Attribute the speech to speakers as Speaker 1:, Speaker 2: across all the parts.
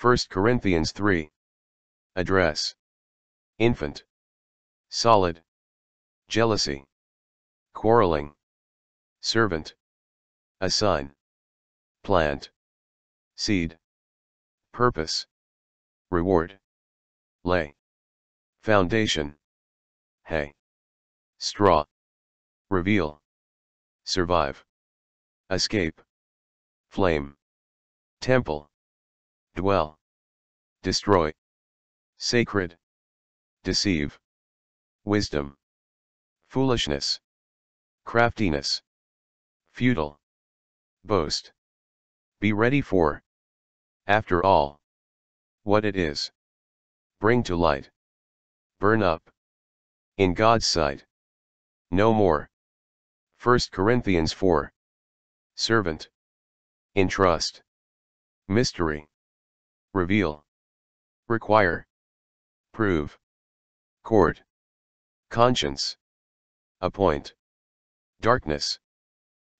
Speaker 1: 1 Corinthians 3. Address. Infant. Solid. Jealousy. Quarreling. Servant. Assign. Plant. Seed. Purpose. Reward. Lay. Foundation. Hay. Straw. Reveal. Survive. Escape. Flame. Temple. Dwell. Destroy. Sacred. Deceive. Wisdom. Foolishness. Craftiness. Futile. Boast. Be ready for. After all. What it is. Bring to light. Burn up. In God's sight. No more. 1 Corinthians 4. Servant. Entrust. Mystery. Reveal. Require. Prove. Court. Conscience. Appoint. Darkness.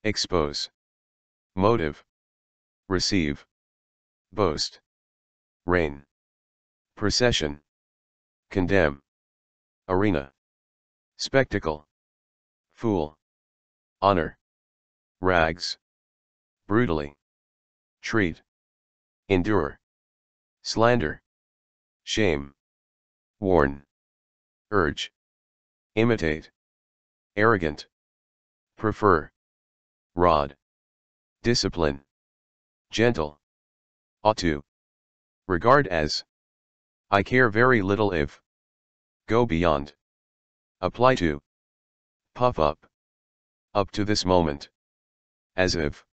Speaker 1: Expose. Motive. Receive. Boast. Reign. Procession. Condemn. Arena. Spectacle. Fool. Honor. Rags. Brutally. Treat. Endure. Slander. Shame. Warn. Urge. Imitate. Arrogant. Prefer. Rod. Discipline. Gentle. Ought to. Regard as. I care very little if. Go beyond. Apply to. Puff up. Up to this moment. As if.